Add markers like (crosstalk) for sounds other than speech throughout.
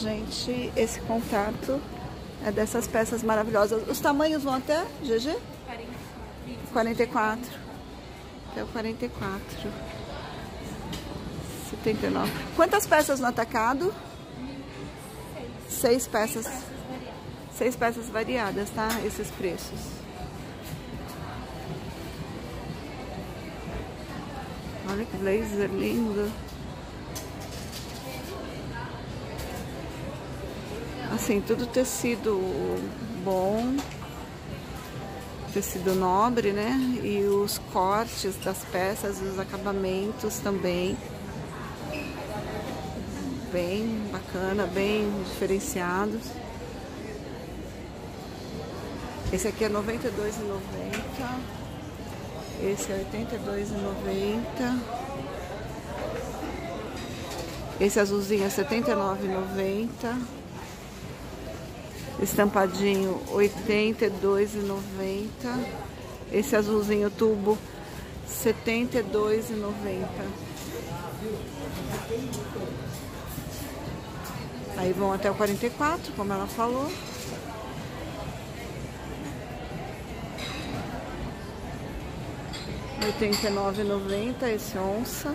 Gente, esse contato é dessas peças maravilhosas. Os tamanhos vão até, GG? 44. Até o 44. 79. Quantas peças no atacado? Seis peças. Seis peças variadas, tá? Esses preços. Olha que blazer lindo. Assim, tudo tecido bom, tecido nobre, né? E os cortes das peças, os acabamentos também. Bem bacana, bem diferenciados. Esse aqui é R$ 92,90. Esse é R$ 82,90. Esse azulzinho é R$ 79,90. Estampadinho R$ 82,90. Esse azulzinho tubo R$ 72,90. Aí vão até o 44, como ela falou. Nove noventa esse onça.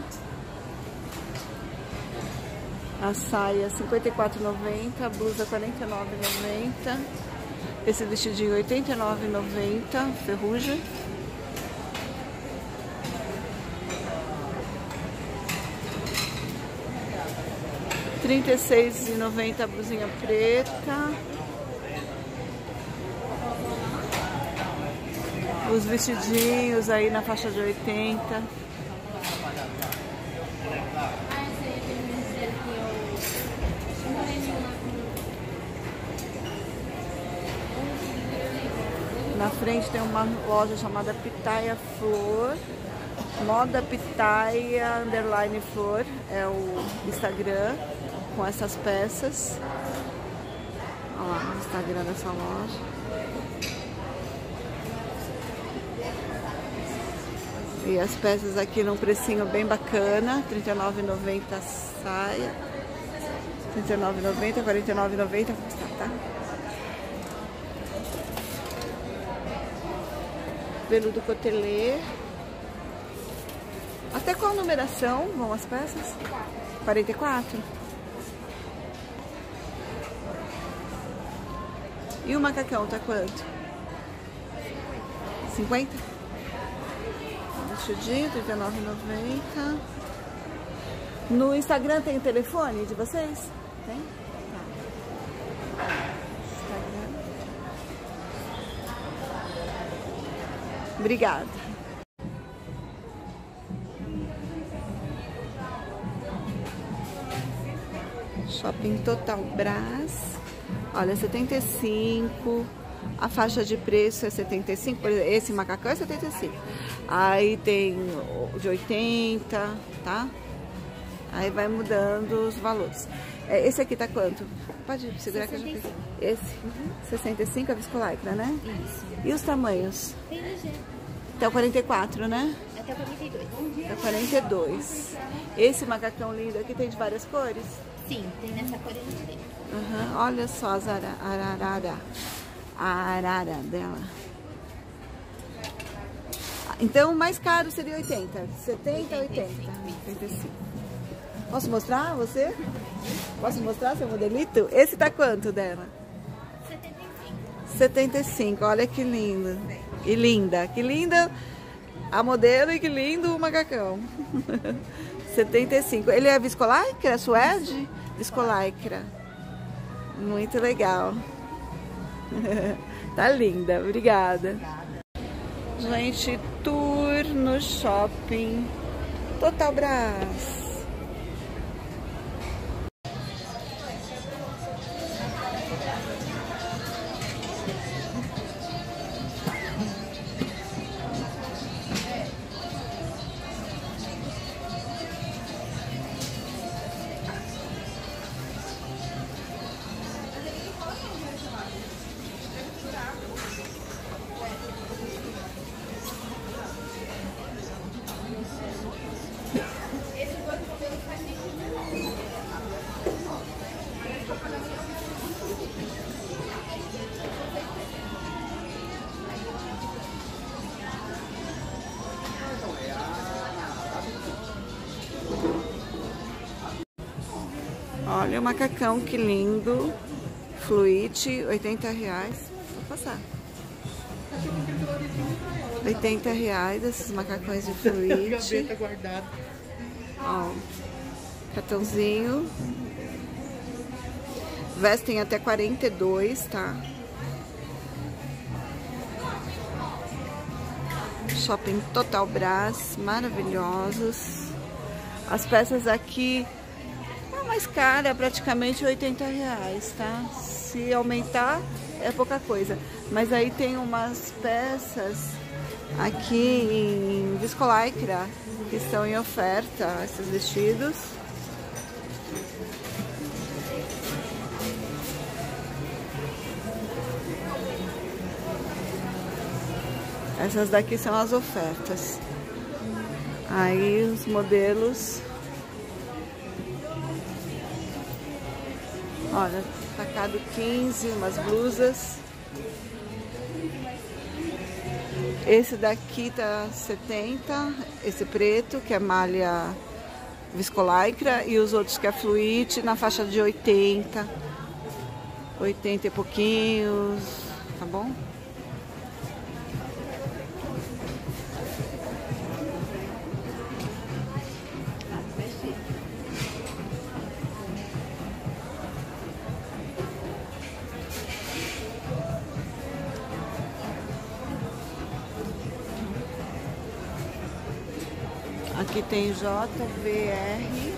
A saia R$ 54,90, a blusa R$ 49,90. Esse vestidinho R$ 89,90, ferrugem. E noventa a blusinha preta. Os vestidinhos aí na faixa de oitenta. Na frente tem uma loja chamada Pitaia Flor. Moda Pitaia Underline Flor é o Instagram com essas peças. Olha lá o Instagram dessa loja. E as peças aqui num precinho bem bacana, R$39,90 saia, R$39,90, R$49,90 custa, tá? Veludo cotelê. Até qual numeração vão as peças? 44? E o macacão tá quanto? 50? Vestidinho, R$39,90. No Instagram tem o telefone de vocês? Tem? Tá. Instagram. Obrigada. Shopping Total Brás. Olha, 75. A faixa de preço é 75. Por exemplo, esse macacão é 75. Aí tem de 80, tá? Aí vai mudando os valores. É, esse aqui tá quanto? Pode segurar 65. que eu já fiz. Esse? Uhum. 65 a viscolaicra, né? Isso. E os tamanhos? Tem ligeiro. Até o 44, né? Até o 42. Até o 42. Esse macacão lindo aqui tem de várias cores? Sim, tem nessa cor tem. Uhum. Olha só as ara, ararara. A arara dela. Então o mais caro seria 80. 70, 80. 85. Posso mostrar você? Posso mostrar seu modelito? Esse tá quanto dela? 75. 75. Olha que lindo. E linda. Que linda a modelo e que lindo o macacão. (laughs) 75. Ele é viscolaicra, suede? Viscolaicra. Muito legal. (laughs) tá linda. Obrigada. Gente, tour no shopping Total Brás. Macacão, que lindo. Fluid, 80 reais. Vou passar. 80 reais esses macacões de guardada. Ó, cartãozinho. Vestem até 42, tá? Shopping Total Brás, maravilhosos. As peças aqui é mais cara, praticamente 80 reais, tá? Se aumentar, é pouca coisa. Mas aí tem umas peças aqui em viscolaicra que estão em oferta, esses vestidos. Essas daqui são as ofertas. Aí os modelos. Olha, tacado 15, umas blusas. Esse daqui tá 70, esse preto, que é malha viscolaicra, e os outros que é fluid, na faixa de 80, 80 e pouquinhos, tá bom? Aqui tem JVR,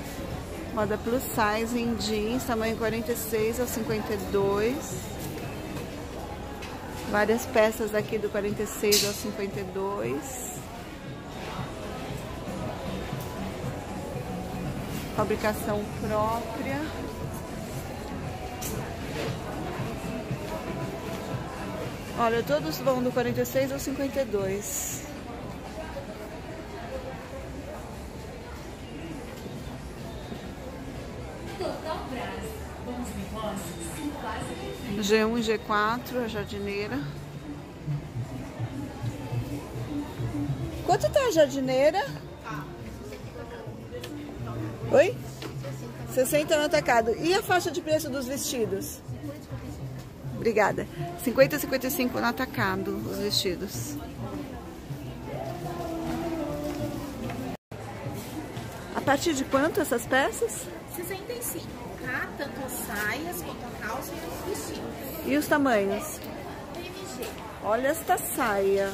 moda plus size em jeans, tamanho 46 ao 52. Várias peças aqui do 46 ao 52. Fabricação própria. Olha, todos vão do 46 ao 52. G1 e G4, a jardineira. Quanto tá a jardineira? Oi? 60 no atacado. E a faixa de preço dos vestidos? Obrigada. 50 e 55 no atacado, os vestidos. Partir de quanto essas peças? 65, tá? Tanto as saias quanto a calça e os vestidos. E os tamanhos? PMG. Olha esta saia.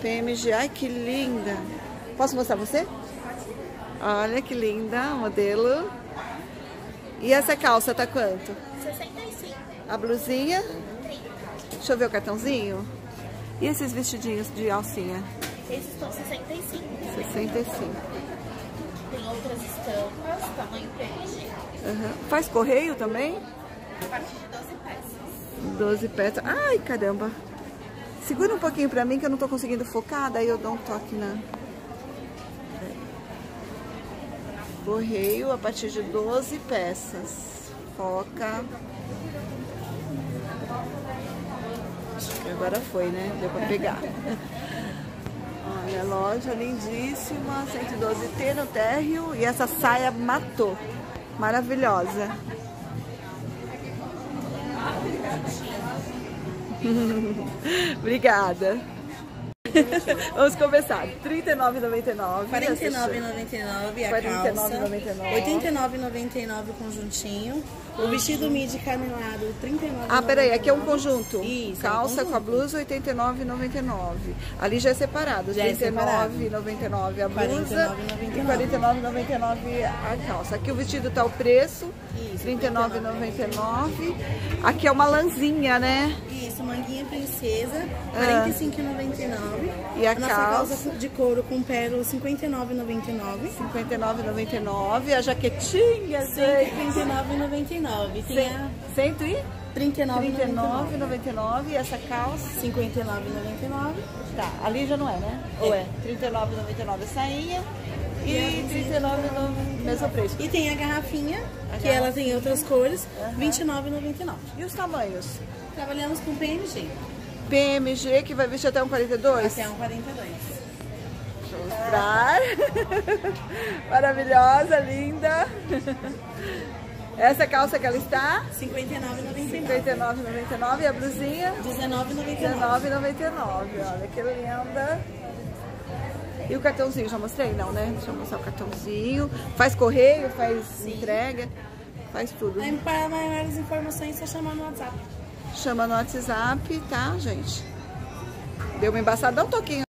PMG, ai que linda. Posso mostrar você? Olha que linda, modelo. E essa calça tá quanto? 65, A blusinha? 30. Deixa eu ver o cartãozinho. E esses vestidinhos de alcinha? Esses estão 65. 65. Outras estampas, tamanho PMG. Uhum. Faz correio também? A partir de 12 peças. 12 peças. Ai, caramba. Segura um pouquinho pra mim que eu não tô conseguindo focar, daí eu dou um toque na... Correio a partir de 12 peças. Foca. Agora foi, né? Deu pra pegar. Olha, loja lindíssima, 112T no térreo. E essa saia matou. Maravilhosa. (laughs) Obrigada. Vamos começar. R$ 39,99. 49,99 a calça. 49,99. 89,99 o conjuntinho. O vestido midi canelado, 39,99. Ah, peraí, aqui é um conjunto. Isso, Calça é um com a conjunto. blusa, R$ 89,99. Ali já é separado. É. R$ 39,99 a blusa e R$ 49,99. 49,99 a calça. Aqui o vestido tá o preço, R$ 39,99. Aqui é uma lãzinha, né? Isso, manguinha princesa, Ah. 45,99. E a nossa calça? calça de couro com pérola, 59,99. R$ 59,99. A jaquetinha, gente. 39,99. Tem a 100 e? 39,99. 39,99 e essa calça? 59,99. Tá, ali já não é, né? Ou é? 39,99 a sainha e 39,99 mesmo preço. E tem a garrafinha, A que ela garrafinha. tem outras cores, Aham. 29,99. E os tamanhos? Trabalhamos com PMG, PMG que vai vestir até um 42? até um 42. Deixa eu mostrar. (laughs) Maravilhosa, linda. Essa calça que ela está? R$ 59,99. R$ 59,99 e a blusinha? R$ 19,99. R$19,99. Olha que linda. E o cartãozinho, já mostrei? Não, né? Deixa eu mostrar o cartãozinho. Faz correio, faz entrega, faz tudo. Aí, para maiores informações, só chamar no WhatsApp. Chama no WhatsApp, tá, gente? Deu uma embaçada, dá um toquinho.